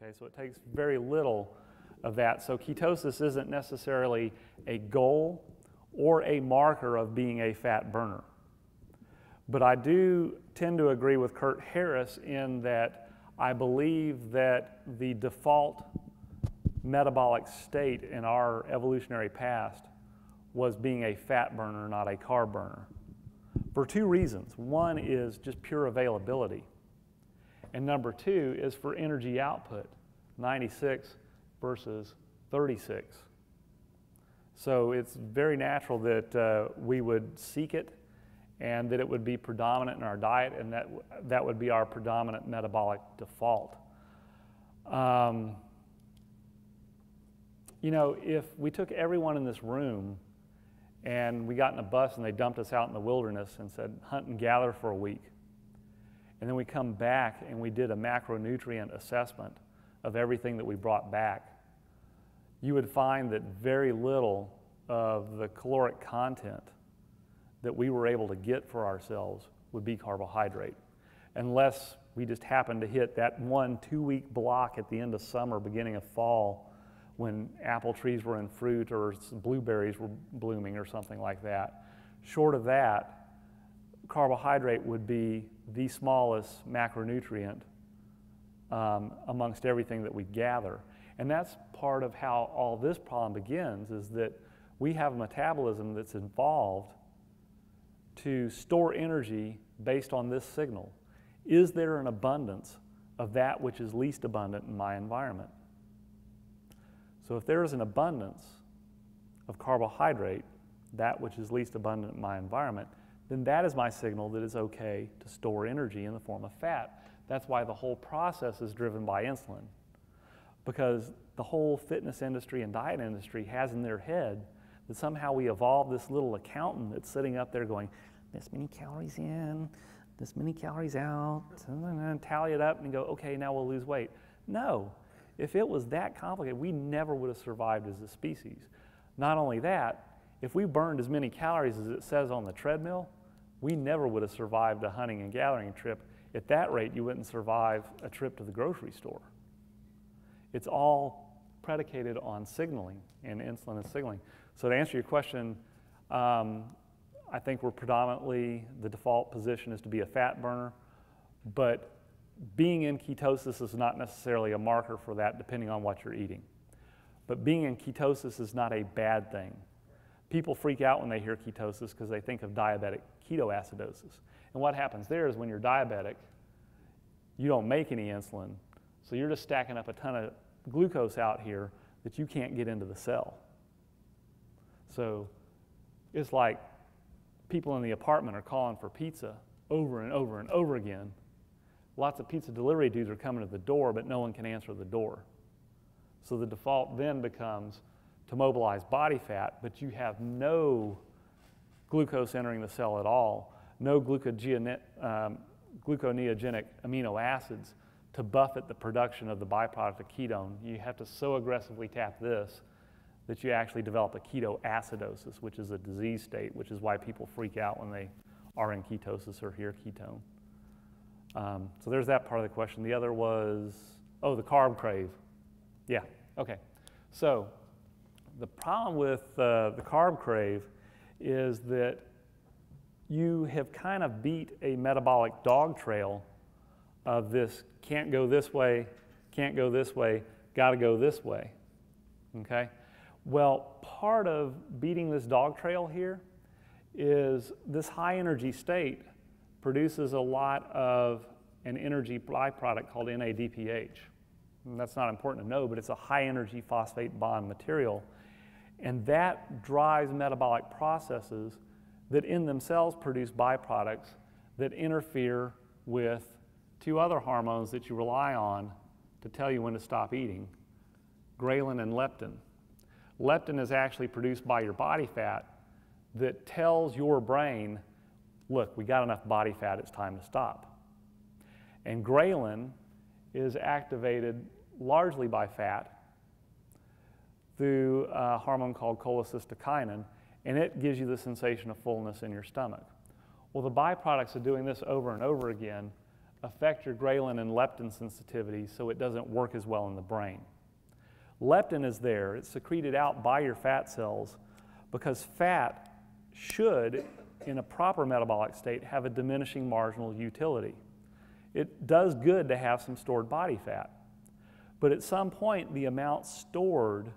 Okay, so it takes very little of that. So ketosis isn't necessarily a goal or a marker of being a fat burner. But I do tend to agree with Kurt Harris in that I believe that the default metabolic state in our evolutionary past was being a fat burner, not a carb burner. For two reasons. One is just pure availability. And number two is for energy output 96 versus 36. So it's very natural that uh, we would seek it and that it would be predominant in our diet and that, that would be our predominant metabolic default. Um, you know, if we took everyone in this room and we got in a bus and they dumped us out in the wilderness and said, hunt and gather for a week, and then we come back and we did a macronutrient assessment of everything that we brought back, you would find that very little of the caloric content that we were able to get for ourselves would be carbohydrate, unless we just happened to hit that one two week block at the end of summer, beginning of fall, when apple trees were in fruit or blueberries were blooming or something like that. Short of that, carbohydrate would be the smallest macronutrient um, amongst everything that we gather. And that's part of how all this problem begins is that we have a metabolism that's involved to store energy based on this signal. Is there an abundance of that which is least abundant in my environment? So if there is an abundance of carbohydrate, that which is least abundant in my environment, then that is my signal that it's okay to store energy in the form of fat. That's why the whole process is driven by insulin. Because the whole fitness industry and diet industry has in their head that somehow we evolved this little accountant that's sitting up there going, this many calories in, this many calories out, and tally it up and go, okay, now we'll lose weight. No. If it was that complicated, we never would have survived as a species. Not only that, if we burned as many calories as it says on the treadmill, we never would have survived a hunting and gathering trip at that rate, you wouldn't survive a trip to the grocery store. It's all predicated on signaling and insulin and signaling. So to answer your question, um, I think we're predominantly, the default position is to be a fat burner, but being in ketosis is not necessarily a marker for that depending on what you're eating. But being in ketosis is not a bad thing. People freak out when they hear ketosis because they think of diabetic ketoacidosis. And what happens there is when you're diabetic, you don't make any insulin, so you're just stacking up a ton of glucose out here that you can't get into the cell. So it's like people in the apartment are calling for pizza over and over and over again. Lots of pizza delivery dudes are coming to the door, but no one can answer the door. So the default then becomes to mobilize body fat, but you have no glucose entering the cell at all no gluconeogenic amino acids to buffet the production of the byproduct of ketone. You have to so aggressively tap this that you actually develop a ketoacidosis, which is a disease state, which is why people freak out when they are in ketosis or hear ketone. Um, so there's that part of the question. The other was, oh, the carb crave. Yeah, okay. So the problem with uh, the carb crave is that you have kind of beat a metabolic dog trail of this can't go this way, can't go this way, got to go this way. Okay? Well, part of beating this dog trail here is this high energy state produces a lot of an energy byproduct called NADPH. And that's not important to know, but it's a high energy phosphate bond material. And that drives metabolic processes that in themselves produce byproducts that interfere with two other hormones that you rely on to tell you when to stop eating ghrelin and leptin. Leptin is actually produced by your body fat that tells your brain, look, we got enough body fat, it's time to stop. And ghrelin is activated largely by fat through a hormone called cholecystokinin, and it gives you the sensation of fullness in your stomach. Well, the byproducts of doing this over and over again affect your ghrelin and leptin sensitivity so it doesn't work as well in the brain. Leptin is there, it's secreted out by your fat cells because fat should, in a proper metabolic state, have a diminishing marginal utility. It does good to have some stored body fat, but at some point, the amount stored,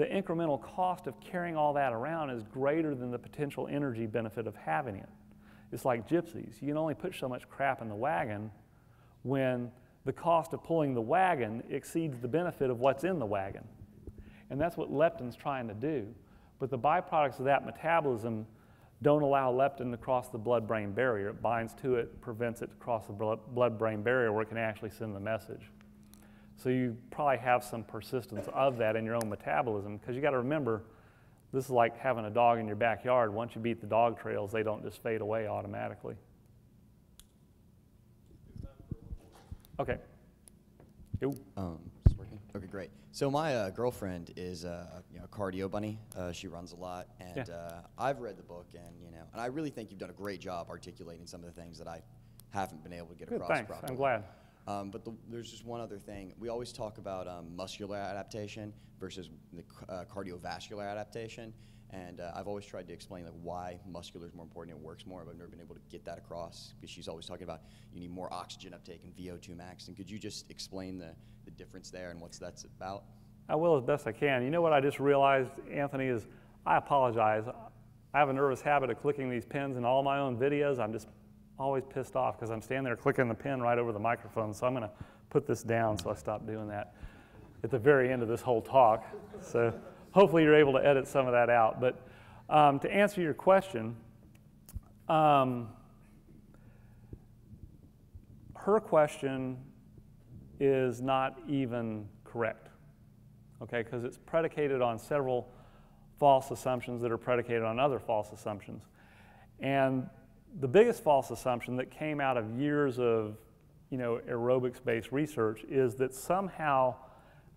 the incremental cost of carrying all that around is greater than the potential energy benefit of having it. It's like gypsies. You can only put so much crap in the wagon when the cost of pulling the wagon exceeds the benefit of what's in the wagon. And that's what leptin's trying to do. But the byproducts of that metabolism don't allow leptin to cross the blood brain barrier. It binds to it, prevents it to cross the blood brain barrier where it can actually send the message. So you probably have some persistence of that in your own metabolism because you got to remember this is like having a dog in your backyard. Once you beat the dog trails, they don't just fade away automatically. Okay. Um, working? Okay, great. So my uh, girlfriend is uh, you know, a cardio bunny. Uh, she runs a lot, and yeah. Uh, I've read the book, and you know, and I really think you've done a great job articulating some of the things that I haven't been able to get Good, across thanks. properly. I'm glad. Um, but the, there's just one other thing. We always talk about um, muscular adaptation versus the uh, cardiovascular adaptation. And uh, I've always tried to explain like why muscular is more important and works more, but I've never been able to get that across because she's always talking about you need more oxygen uptake and VO2 max. And could you just explain the, the difference there and what's that's about? I will as best I can. You know what I just realized, Anthony, is I apologize. I have a nervous habit of clicking these pins in all my own videos. I'm just always pissed off because I'm standing there clicking the pen right over the microphone. So I'm going to put this down so I stop doing that at the very end of this whole talk. So hopefully you're able to edit some of that out. But um, to answer your question, um, her question is not even correct, okay, because it's predicated on several false assumptions that are predicated on other false assumptions. And the biggest false assumption that came out of years of you know, aerobics-based research is that somehow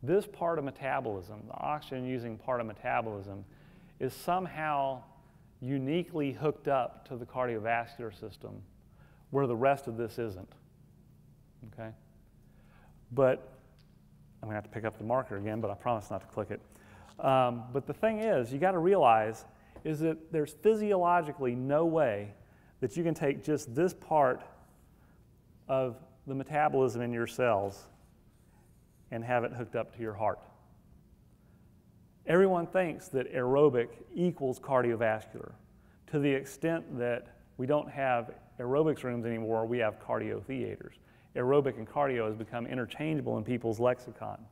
this part of metabolism, the oxygen using part of metabolism, is somehow uniquely hooked up to the cardiovascular system where the rest of this isn't. Okay? But I'm to have to pick up the marker again, but I promise not to click it. Um, but the thing is, you got to realize is that there's physiologically no way that you can take just this part of the metabolism in your cells and have it hooked up to your heart. Everyone thinks that aerobic equals cardiovascular to the extent that we don't have aerobics rooms anymore, we have cardio theaters. Aerobic and cardio has become interchangeable in people's lexicon.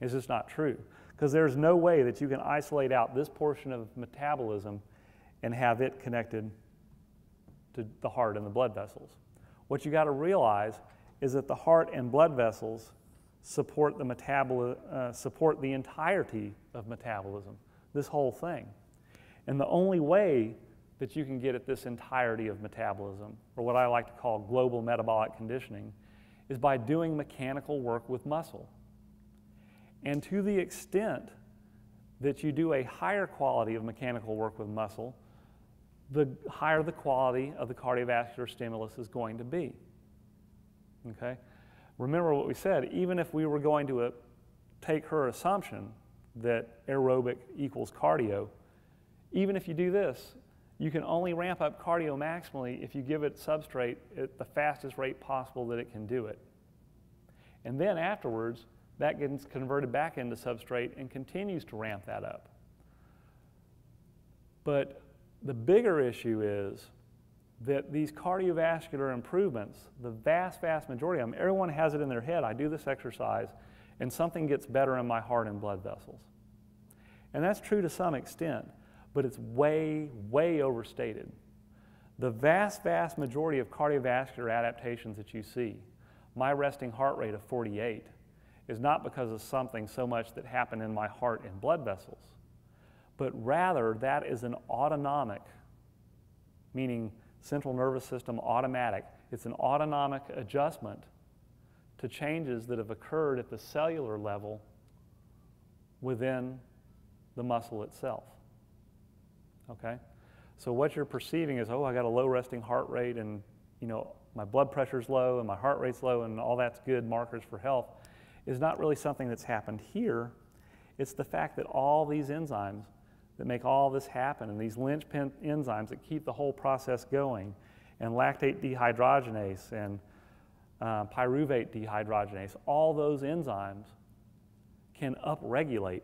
It's just not true because there's no way that you can isolate out this portion of metabolism and have it connected to the heart and the blood vessels. What you got to realize is that the heart and blood vessels support the, metaboli- uh, support the entirety of metabolism, this whole thing. And the only way that you can get at this entirety of metabolism, or what I like to call global metabolic conditioning, is by doing mechanical work with muscle. And to the extent that you do a higher quality of mechanical work with muscle, the higher the quality of the cardiovascular stimulus is going to be. Okay? Remember what we said, even if we were going to uh, take her assumption that aerobic equals cardio, even if you do this, you can only ramp up cardio maximally if you give it substrate at the fastest rate possible that it can do it. And then afterwards, that gets converted back into substrate and continues to ramp that up. But the bigger issue is that these cardiovascular improvements, the vast, vast majority of them, everyone has it in their head. I do this exercise and something gets better in my heart and blood vessels. And that's true to some extent, but it's way, way overstated. The vast, vast majority of cardiovascular adaptations that you see, my resting heart rate of 48, is not because of something so much that happened in my heart and blood vessels but rather that is an autonomic, meaning central nervous system automatic. It's an autonomic adjustment to changes that have occurred at the cellular level within the muscle itself. Okay? So what you're perceiving is, oh, I got a low resting heart rate and, you know, my blood pressure's low and my heart rate's low and all that's good markers for health is not really something that's happened here. It's the fact that all these enzymes that make all this happen and these linchpin enzymes that keep the whole process going and lactate dehydrogenase and uh, pyruvate dehydrogenase, all those enzymes can upregulate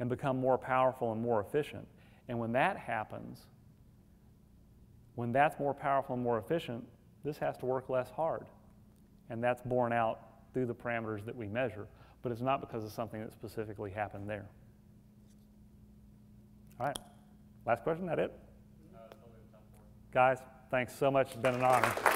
and become more powerful and more efficient. And when that happens, when that's more powerful and more efficient, this has to work less hard. And that's borne out through the parameters that we measure, but it's not because of something that specifically happened there. All right, last question, that it? Guys, thanks so much, it's been an honor.